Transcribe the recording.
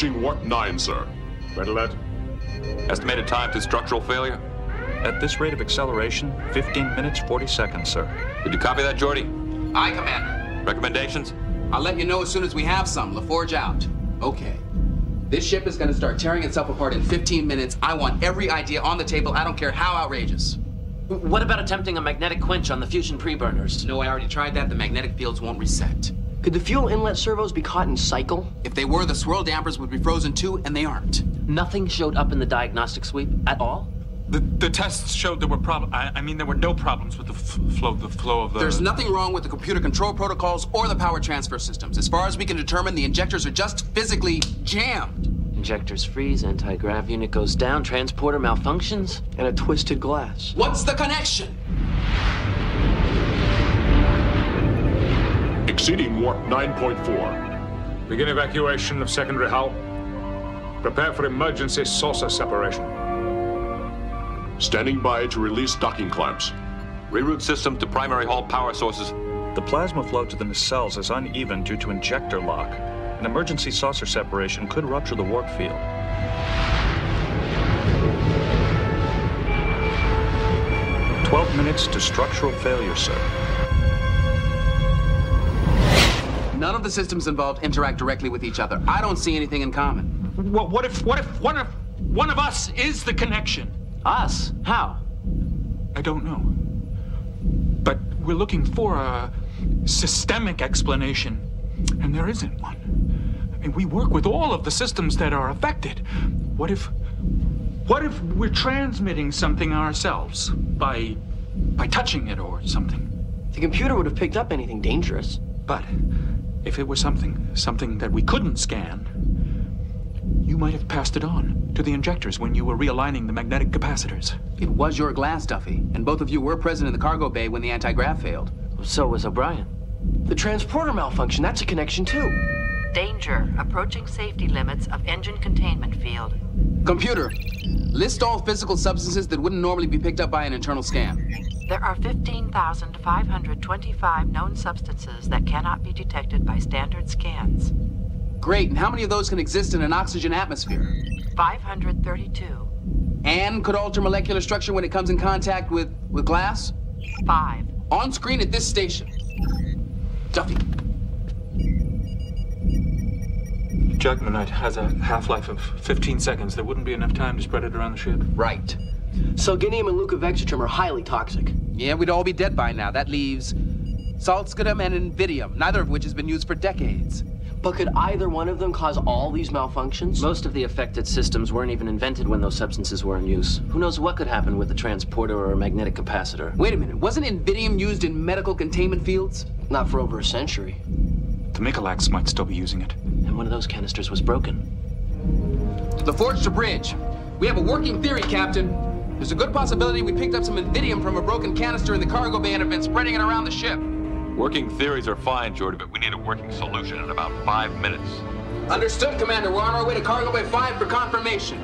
Approaching warp 9, sir. Red alert. Estimated time to structural failure? At this rate of acceleration, 15 minutes, 40 seconds, sir. Did you copy that, Geordi? Aye, Commander. Recommendations? I'll let you know as soon as we have some. LaForge out. Okay. This ship is gonna start tearing itself apart in 15 minutes. I want every idea on the table. I don't care how outrageous. What about attempting a magnetic quench on the fusion preburners? No, I already tried that. The magnetic fields won't reset. Could the fuel inlet servos be caught in cycle? If they were, the swirl dampers would be frozen too, and they aren't. Nothing showed up in the diagnostic sweep at all? The, the tests showed there were problems. I, I mean, there were no problems with the f- flow, the flow of the. There's nothing wrong with the computer control protocols or the power transfer systems. As far as we can determine, the injectors are just physically jammed. Injectors freeze, anti-grav unit goes down, transporter malfunctions. And a twisted glass. What's the connection? Exceeding warp 9.4. Begin evacuation of secondary hull. Prepare for emergency saucer separation. Standing by to release docking clamps. Reroute system to primary hull power sources. The plasma flow to the nacelles is uneven due to injector lock. An emergency saucer separation could rupture the warp field. Twelve minutes to structural failure, sir. None of the systems involved interact directly with each other. I don't see anything in common. What, what if? What if one of one of us is the connection? Us? How? I don't know. But we're looking for a systemic explanation, and there isn't one. I mean, we work with all of the systems that are affected. What if. What if we're transmitting something ourselves by. by touching it or something? The computer would have picked up anything dangerous. But if it was something. something that we couldn't scan, you might have passed it on to the injectors when you were realigning the magnetic capacitors. It was your glass, Duffy, and both of you were present in the cargo bay when the anti-grav failed. So was O'Brien. The transporter malfunction, that's a connection too. Danger. Approaching safety limits of engine containment field. Computer, list all physical substances that wouldn't normally be picked up by an internal scan. There are 15,525 known substances that cannot be detected by standard scans. Great, and how many of those can exist in an oxygen atmosphere? 532. And could alter molecular structure when it comes in contact with, with glass? Five. On screen at this station. Duffy. Jakmanite has a half-life of 15 seconds. There wouldn't be enough time to spread it around the ship. Right. Selgninaem and leucovexitrum are highly toxic. Yeah, we'd all be dead by now. That leaves saltzgadum and invidium, neither of which has been used for decades. But could either one of them cause all these malfunctions? Most of the affected systems weren't even invented when those substances were in use. Who knows what could happen with a transporter or a magnetic capacitor? Wait a minute, wasn't invidium used in medical containment fields? Not for over a century. The Mikulaks might still be using it. And one of those canisters was broken. La Forge to bridge. We have a working theory, Captain. There's a good possibility we picked up some invidium from a broken canister in the cargo bay and have been spreading it around the ship. Working theories are fine, Geordi, but we need a working solution in about five minutes. Understood, Commander. We're on our way to cargo bay 5 for confirmation.